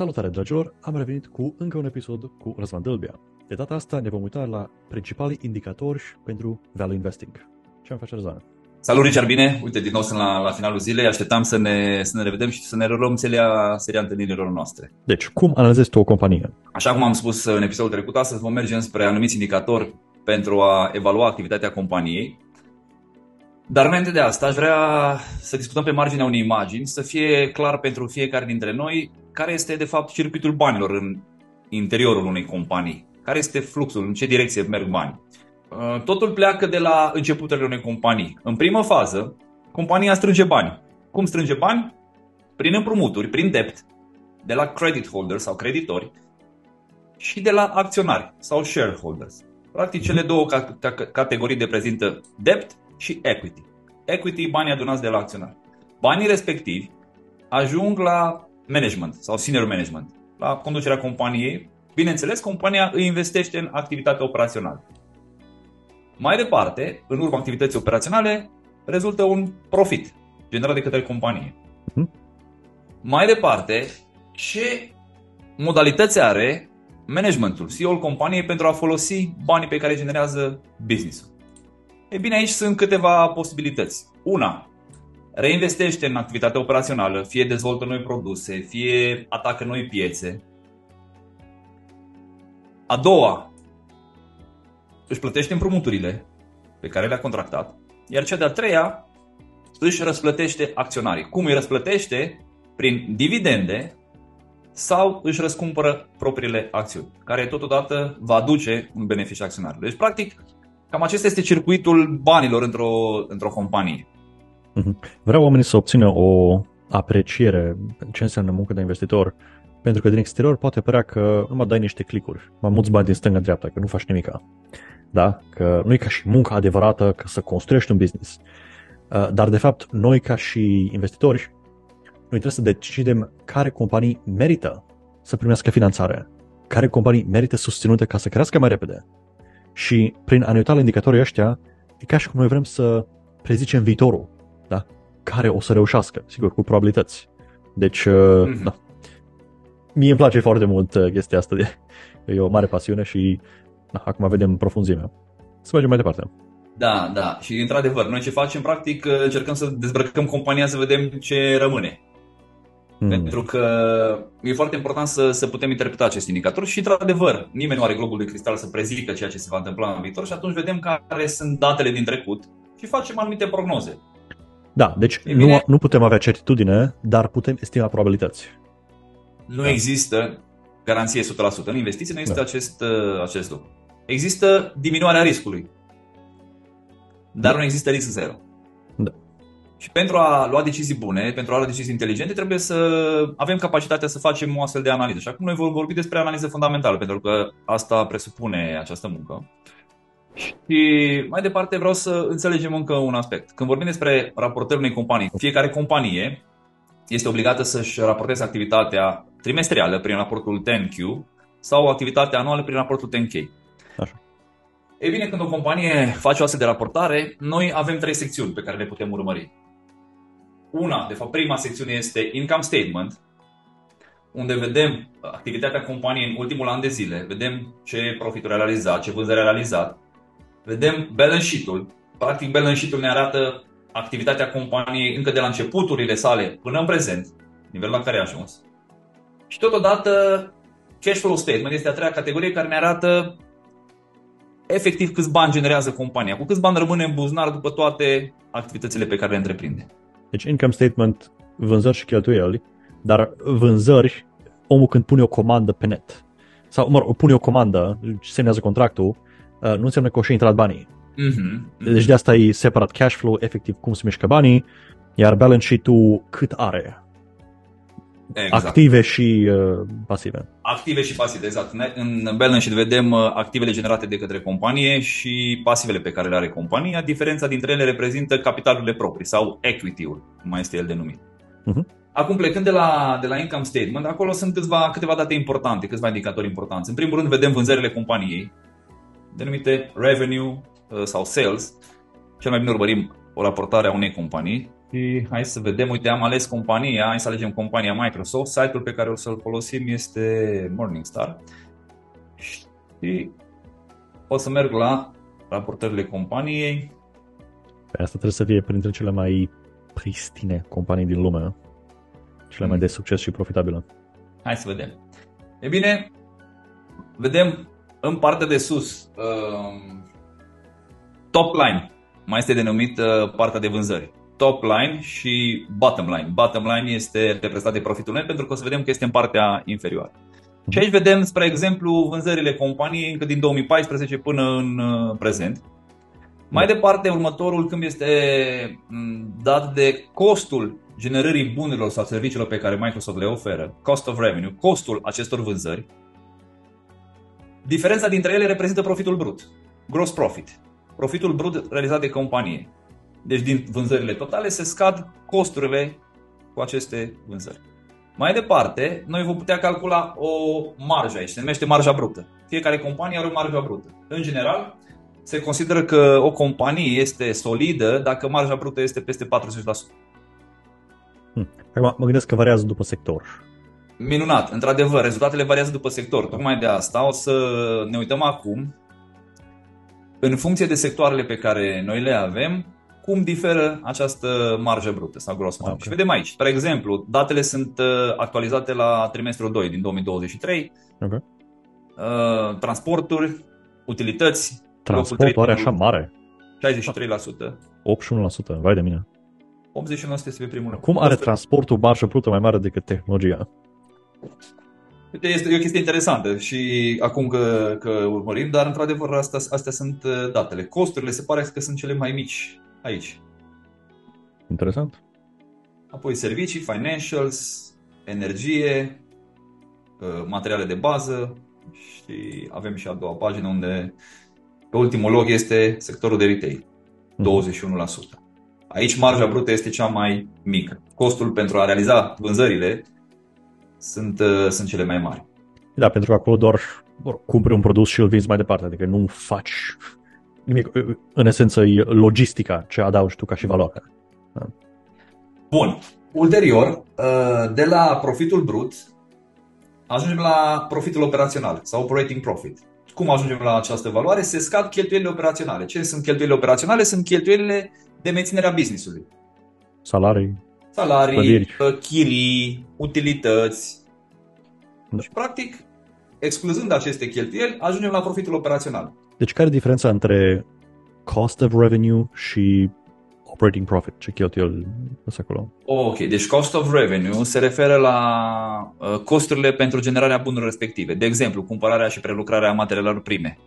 Salutare, dragilor! Am revenit cu încă un episod cu Răzvan Dâlbia. De data asta ne vom uita la principalii indicatori pentru value investing. Ce am face, Răzvan? Salut, Richard, bine? Uite, din nou sunt la, la finalul zilei. Așteptam să ne, să ne revedem și să ne reluăm seria, seria întâlnirilor noastre. Deci, cum analizezi tu o companie? Așa cum am spus în episodul trecut, astăzi vom merge spre anumiți indicatori pentru a evalua activitatea companiei. Dar înainte de asta, aș vrea să discutăm pe marginea unei imagini, să fie clar pentru fiecare dintre noi care este de fapt circuitul banilor în interiorul unei companii. Care este fluxul, în ce direcție merg banii. Uh, totul pleacă de la începuturile unei companii. În primă fază, compania strânge bani. Cum strânge bani? Prin împrumuturi, prin debt, de la credit holders sau creditori și de la acționari sau shareholders. Practic, cele două categorii reprezintă debt și equity. Equity, banii adunați de la acționari. Banii respectivi ajung la management sau senior management, la conducerea companiei. Bineînțeles, compania îi investește în activitatea operațională. Mai departe, în urma activității operaționale, rezultă un profit generat de către companie. Uh-huh. Mai departe, ce modalități are managementul, CEO-ul companiei pentru a folosi banii pe care generează business-ul? E bine, aici sunt câteva posibilități. Una, reinvestește în activitatea operațională, fie dezvoltă noi produse, fie atacă noi piețe. A doua, își plătește împrumuturile pe care le-a contractat. Iar cea de-a treia, își răsplătește acționarii. Cum îi răsplătește? Prin dividende sau își răscumpără propriile acțiuni, care totodată va aduce un beneficiu acționarilor. Deci, practic, cam acesta este circuitul banilor într-o, într-o companie. Mhm. Vreau oamenii să obțină o apreciere ce înseamnă muncă de investitor, pentru că din exterior poate părea că numai dai niște clicuri, mai mulți bani din stânga-dreapta, că nu faci nimica. Da? Că nu e ca și munca adevărată că să construiești un business. Uh, dar de fapt, noi ca și investitori, noi trebuie să decidem care companii merită să primească finanțare, care companii merită susținute ca să crească mai repede. Și prin a ne uita la indicatorii ăștia, e ca și cum noi vrem să prezicem viitorul da? care o să reușească, sigur, cu probabilități. Deci, mm-hmm. da. Mie îmi place foarte mult uh, chestia asta, de, e o mare pasiune și da, acum vedem profunzimea. Să mergem mai departe. Da, da. Și într-adevăr, noi ce facem, practic, uh, încercăm să dezbrăcăm compania să vedem ce rămâne. Mm. Pentru că e foarte important să, să putem interpreta acest indicator și, într-adevăr, nimeni nu are globul de cristal să prezică ceea ce se va întâmpla în viitor și atunci vedem care sunt datele din trecut și facem anumite prognoze. Da, deci nu, nu putem avea certitudine, dar putem estima probabilități. Nu da. există garanție 100%. În investiții nu există da. acest, uh, acest lucru. Există diminuarea riscului, dar da. nu există risc zero. Da. Și pentru a lua decizii bune, pentru a lua decizii inteligente, trebuie să avem capacitatea să facem o astfel de analiză. Și acum noi vom vorbi despre analiză fundamentală, pentru că asta presupune această muncă. Și mai departe vreau să înțelegem încă un aspect. Când vorbim despre raportări unei companii, fiecare companie este obligată să-și raporteze activitatea trimestrială prin raportul 10Q sau activitatea anuală prin raportul 10K. Așa. Ei bine, când o companie face o astfel de raportare, noi avem trei secțiuni pe care le putem urmări. Una, de fapt, prima secțiune este Income Statement, unde vedem activitatea companiei în ultimul an de zile, vedem ce profituri a realizat, ce vânzări a realizat, vedem balance sheet-ul. Practic, balance sheet-ul ne arată activitatea companiei încă de la începuturile sale până în prezent, nivelul la care a ajuns. Și totodată, cash flow statement este a treia categorie care ne arată efectiv câți bani generează compania, cu câți bani rămâne în buzunar după toate activitățile pe care le întreprinde. Deci income statement, vânzări și cheltuieli, dar vânzări, omul când pune o comandă pe net, sau, mă rog, pune o comandă, semnează contractul, Uh, nu înseamnă că o și intrat banii. Mm-hmm. Deci de asta e separat cash flow, efectiv cum se mișcă banii, iar balance sheet-ul cât are. Exact. Active și uh, pasive. Active și pasive, exact. În balance sheet vedem uh, activele generate de către companie și pasivele pe care le are compania. Diferența dintre ele reprezintă capitalurile proprii sau equity-ul, cum mai este el denumit. Uh-huh. Acum, plecând de la, de la income statement, acolo sunt câțiva, câteva date importante, câțiva indicatori importanți. În primul rând, vedem vânzările companiei, denumite revenue uh, sau sales. Cel mai bine urmărim o raportare a unei companii. Și hai să vedem, uite, am ales compania, hai să alegem compania Microsoft. Site-ul pe care o să-l folosim este Morningstar. Și o să merg la raportările companiei. Pe asta trebuie să fie printre cele mai pristine companii din lume, cele mai mm. de succes și profitabile. Hai să vedem. E bine, vedem în partea de sus, uh, top line, mai este denumit uh, partea de vânzări. Top line și bottom line. Bottom line este reprezentat de profitul net pentru că o să vedem că este în partea inferioară. Și aici vedem, spre exemplu, vânzările companiei încă din 2014 până în uh, prezent. Mai departe, următorul câmp este mm, dat de costul generării bunurilor sau serviciilor pe care Microsoft le oferă, cost of revenue, costul acestor vânzări. Diferența dintre ele reprezintă profitul brut, gross profit, profitul brut realizat de companie. Deci din vânzările totale se scad costurile cu aceste vânzări. Mai departe, noi vom putea calcula o marjă aici, se numește marja brută. Fiecare companie are o marjă brută. În general, se consideră că o companie este solidă dacă marja brută este peste 40%. Hmm. Acum mă gândesc că variază după sector. Minunat, într-adevăr, rezultatele variază după sector. Tocmai de asta o să ne uităm acum, în funcție de sectoarele pe care noi le avem, cum diferă această marjă brută sau gross margin. Okay. Și vedem aici, spre exemplu, datele sunt uh, actualizate la trimestrul 2 din 2023. Okay. Uh, transporturi, utilități. Transportul are așa mare? 63%. 81%, vai de mine. 81% este pe primul loc. Cum are transportul marjă brută mai mare decât tehnologia? Uite, este o chestie interesantă și acum că, că urmărim, dar într-adevăr astea, astea sunt uh, datele. Costurile se pare că sunt cele mai mici aici. Interesant. Apoi servicii, financials, energie, uh, materiale de bază și avem și a doua pagină unde pe ultimul loc este sectorul de retail, 21%. Mhm. Aici marja brută este cea mai mică. Costul pentru a realiza vânzările sunt, uh, sunt cele mai mari. Da, pentru că acolo doar cumperi un produs și îl vinzi mai departe, adică nu faci nimic, în esență e logistica ce adaugi tu ca și valoare. Da. Bun. Ulterior, uh, de la profitul brut, ajungem la profitul operațional sau operating profit. Cum ajungem la această valoare? Se scad cheltuielile operaționale. Ce sunt cheltuielile operaționale? Sunt cheltuielile de menținere a business-ului. Salarii. Salarii, clădiri. Uh, chirii, utilități. Da. Și practic, excluzând aceste cheltuieli, ajungem la profitul operațional. Deci care e diferența între cost of revenue și operating profit? Ce cheltuieli sunt acolo? Ok, deci cost of revenue se referă la uh, costurile pentru generarea bunurilor respective. De exemplu, cumpărarea și prelucrarea materialelor prime.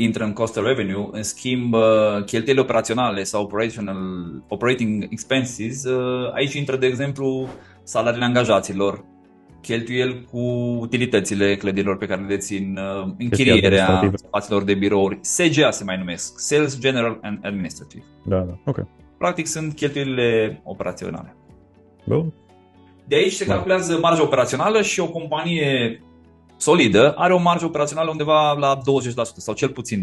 Intră în cost of revenue, în schimb, uh, cheltuielile operaționale sau operational, operating expenses, uh, aici intră, de exemplu, salariile angajaților, cheltuieli cu utilitățile clădirilor pe care le dețin, uh, închirierea spațiilor de birouri, SGA se mai numesc, Sales General and Administrative. Da, da, ok. Practic sunt cheltuielile operaționale. Bun. De aici se da. calculează marja operațională și o companie solidă are o marjă operațională undeva la 20% sau cel puțin 20%.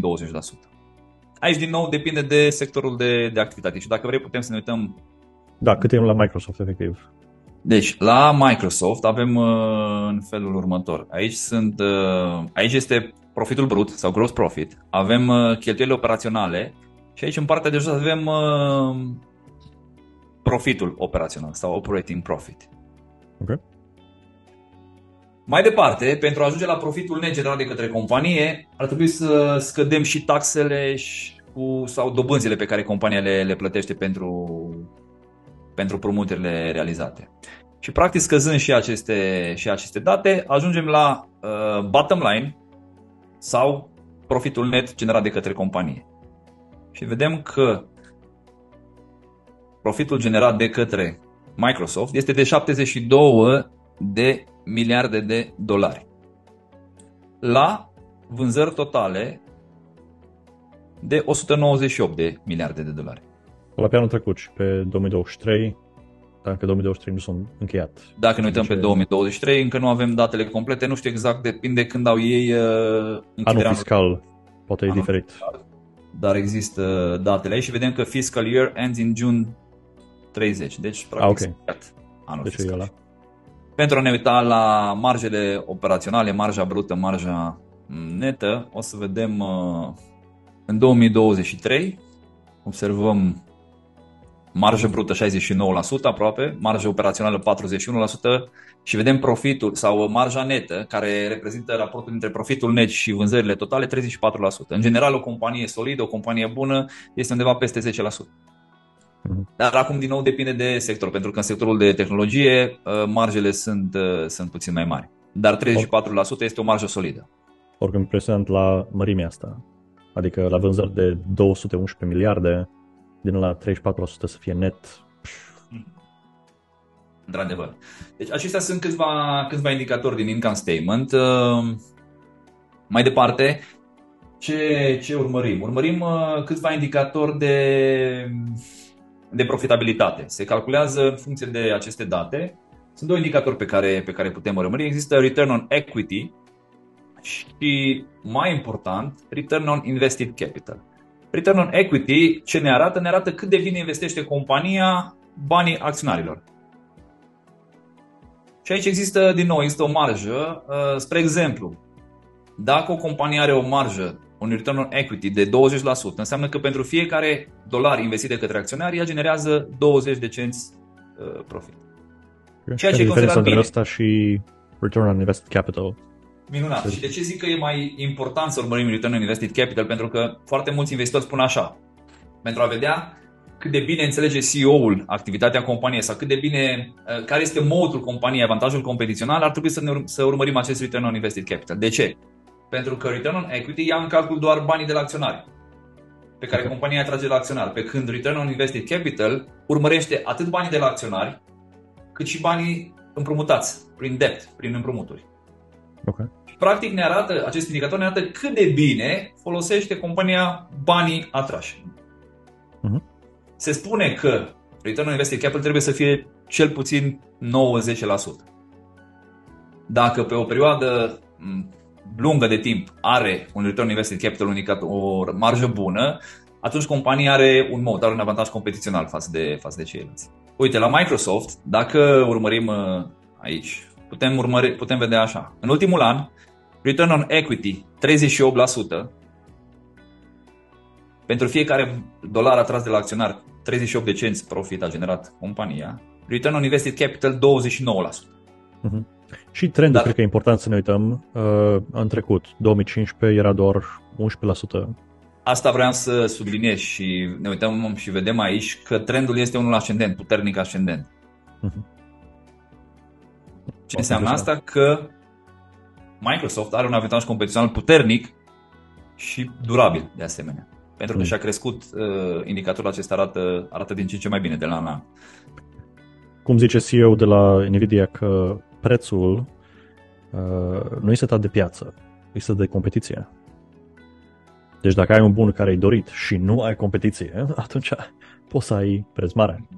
Aici din nou depinde de sectorul de, de activitate și dacă vrei putem să ne uităm da, cât e la Microsoft, efectiv. Deci, la Microsoft avem uh, în felul următor. Aici sunt, uh, aici este profitul brut sau gross profit. Avem uh, cheltuielile operaționale și aici în partea de jos avem uh, profitul operațional sau operating profit. Okay. Mai departe, pentru a ajunge la profitul net generat de către companie, ar trebui să scădem și taxele și cu, sau dobânzile pe care compania le, le plătește pentru pentru promuterile realizate. Și practic scăzând și aceste, și aceste date, ajungem la uh, bottom line sau profitul net generat de către companie. Și vedem că profitul generat de către Microsoft este de 72 de miliarde de dolari. La vânzări totale de 198 de miliarde de dolari la pe anul trecut și pe 2023, dacă 2023 nu sunt încheiat. Dacă ne uităm pe 2023, încă nu avem datele complete, nu știu exact, depinde când au ei uh, Anul fiscal, poate anul e diferit. Fiscal, dar există datele aici și vedem că fiscal year ends in June 30. Deci, practic, Ah, ok. anul Deci e fiscal. ăla. Pentru a ne uita la marjele operaționale, marja brută, marja mm, netă, o să vedem uh, în 2023, observăm marjă brută 69% aproape, marjă operațională 41% și vedem profitul sau marja netă, care reprezintă raportul dintre profitul net și vânzările totale, 34%. În general, o companie solidă, o companie bună, este undeva peste 10%. Mhm. Dar acum, din nou, depinde de sector, pentru că în sectorul de tehnologie uh, marjele sunt, uh, sunt puțin mai mari. Dar 34% este o marjă solidă. Oricum impresionant la mărimea asta. Adică la vânzări de 211 miliarde, din la 34% să fie net. Într-adevăr. Deci acestea sunt câțiva, câțiva indicatori din income statement. Uh, Mai departe, ce, ce urmărim? Urmărim uh, câțiva indicatori de, de profitabilitate. Se calculează în funcție de aceste date. Sunt două indicatori pe care, pe care putem urmări. Există return on equity și, mai important, return on invested capital. Return on equity, ce ne arată? Ne arată cât de bine investește compania banii acționarilor. Și aici există, din nou, există o marjă. Uh, Spre exemplu, dacă o companie are o marjă, un return on equity de 20%, înseamnă că pentru fiecare dolar investit de către acționari, ea generează 20 de cenți uh, profit. Ceea ce e diferența considerat între bine. asta și return on invested capital. Minunat. Și de ce zic că e mai important să urmărim return on invested capital? Pentru că foarte mulți investitori spun așa. Pentru a vedea cât de bine înțelege CEO-ul activitatea companiei sau cât de bine, uh, care este modul companiei, avantajul competițional, ar trebui să, ne, ur- să urmărim acest return on invested capital. De ce? Pentru că return on equity ia în calcul doar banii de la acționari pe care Ok. compania îi atrage la acționar, pe când return on invested capital urmărește atât banii de la acționari, cât și banii împrumutați prin debt, prin împrumuturi. Ok. Practic ne arată, acest indicator ne arată cât de bine folosește compania banii atrași. Mhm. Se spune că return on invested capital trebuie să fie cel puțin 90%. Dacă pe o perioadă m, lungă de timp are un return on invested capital, un indicator, o marjă bună, atunci compania are un mod, are un avantaj competițional față de, față de ceilalți. Uite, la Microsoft, dacă urmărim uh, aici, putem, urmări, putem vedea așa. În ultimul an, return on equity 38%, pentru fiecare dolar atras de la acționar, 38 de cenți profit a generat compania. Return on invested capital 29%. Mhm. Și trendul, Dar- cred că e important să ne uităm. Uh, în trecut, 2015 era doar 11%. Asta vreau să subliniez și ne uităm și vedem aici că trendul este unul ascendent, puternic ascendent. Mhm. Ce înseamnă asta? Că Microsoft are un avantaj competițional puternic și durabil de asemenea. Pentru că Mm. și-a crescut uh, indicatorul acesta arată, arată din ce în ce mai bine de la an la an. Cum zice CEO de la Nvidia că prețul uh, nu este setat de piață, este de competiție. Deci dacă ai un bun care ai dorit și nu ai competiție, atunci poți să ai preț mare.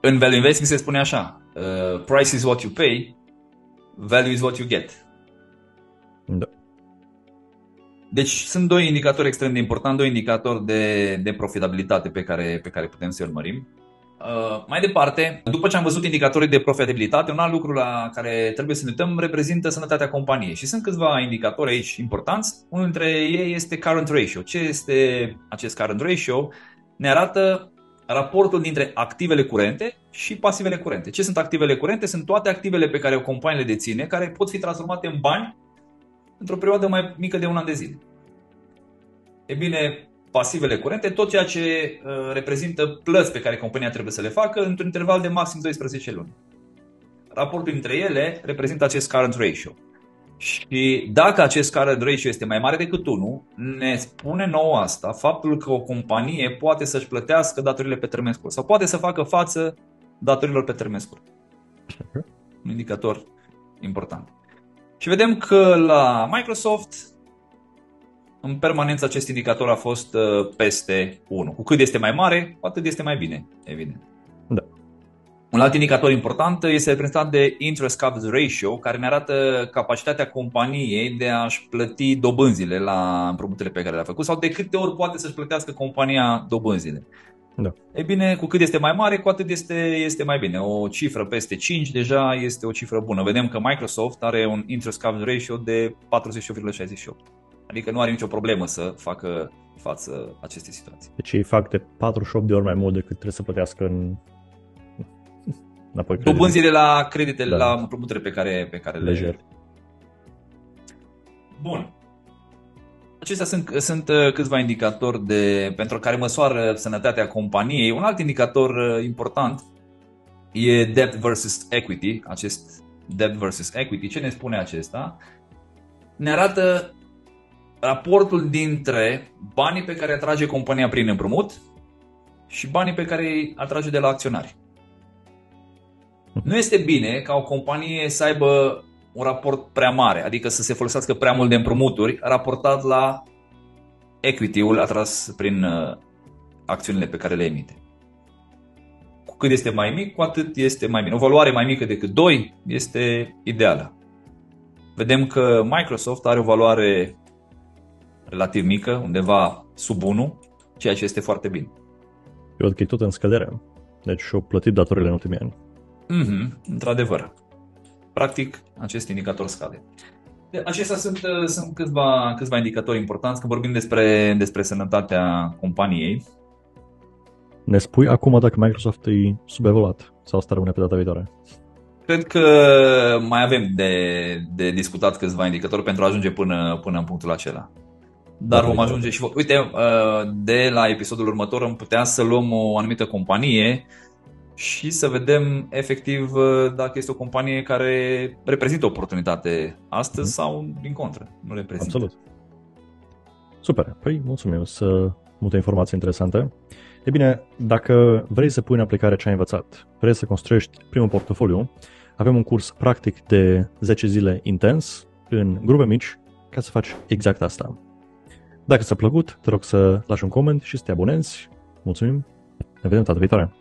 În value investing se spune așa, uh, price is what you pay, value is what you get. Da. Deci sunt doi indicatori extrem de importanti, doi indicatori de, de profitabilitate pe care, pe care putem să urmărim. Uh, mai departe, după ce am văzut indicatorii de profitabilitate, un alt lucru la care trebuie să ne uităm reprezintă sănătatea companiei. Și sunt câțiva indicatori aici importanți. Unul dintre ei este current ratio. Ce este acest current ratio? Ne arată raportul dintre activele curente și pasivele curente. Ce sunt activele curente? Sunt toate activele pe care o companie le deține, care pot fi transformate în bani într-o perioadă mai mică de un an de zile. E bine, pasivele curente, tot ceea ce uh, reprezintă plăți pe care compania trebuie să le facă într-un interval de maxim 12 luni. Raportul dintre ele reprezintă acest current ratio. Și dacă acest current ratio este mai mare decât 1, ne spune nouă asta faptul că o companie poate să-și plătească datorile pe termen scurt sau poate să facă față datorilor pe termen scurt. Un indicator important. Și vedem că la Microsoft în permanență acest indicator a fost uh, peste 1. Cu cât este mai mare, cu atât este mai bine, evident. Da. Un alt indicator important este reprezentat de interest coverage ratio, care ne arată capacitatea companiei de a-și plăti dobânzile la împrumuturile pe care le-a făcut sau de câte ori poate să-și plătească compania dobânzile. Da. E bine, cu cât este mai mare, cu atât este, este mai bine. O cifră peste 5 deja este o cifră bună. Vedem că Microsoft are un interest coverage ratio de 48,68. Adică nu are nicio problemă să facă față acestei situații. Deci ei fac de 48 de ori mai mult decât trebuie să plătească în înapoi Dobânzile la creditele, da. la împrumuturi pe care, pe care Leger. le... Bun. Acestea sunt, sunt uh, câțiva indicatori de, pentru care măsoară sănătatea companiei. Un alt indicator uh, important e debt versus equity. Acest debt versus equity. Ce ne spune acesta? Ne arată raportul dintre banii pe care atrage compania prin împrumut și banii pe care îi atrage de la acționari. Nu este bine ca o companie să aibă un raport prea mare, adică să se folosească prea mult de împrumuturi raportat la equity-ul atras prin uh, acțiunile pe care le emite. Cu cât este mai mic, cu atât este mai bine. O valoare mai mică decât 2 este ideală. Vedem că Microsoft are o valoare relativ mică, undeva sub 1, ceea ce este foarte bine. Eu văd că e tot în scădere. Deci și-au plătit datorile în ultimii ani. Mm-hmm, într-adevăr. Practic, acest indicator scade. Acestea sunt, uh, sunt câțiva, câțiva indicatori importanți când vorbim despre, despre sănătatea companiei. Ne spui acum dacă Microsoft e subevaluat sau asta rămâne pe data viitoare? Cred că mai avem de, de discutat câțiva indicatori pentru a ajunge până, până în punctul acela. Dar vom ajunge și... Uite, uh, de la episodul următor am putea să luăm o anumită companie și să vedem efectiv uh, dacă este o companie care reprezintă o oportunitate astăzi mm. sau din contră, nu reprezintă. Absolut. Super, păi mulțumim, să multe informații interesante. E bine, dacă vrei să pui în aplicare ce ai învățat, vrei să construiești primul portofoliu, avem un curs practic de 10 zile intens în grupe mici ca să faci exact asta. Dacă ți-a plăcut, te rog să lași un coment și să te abonezi. Mulțumim! Ne vedem data viitoare!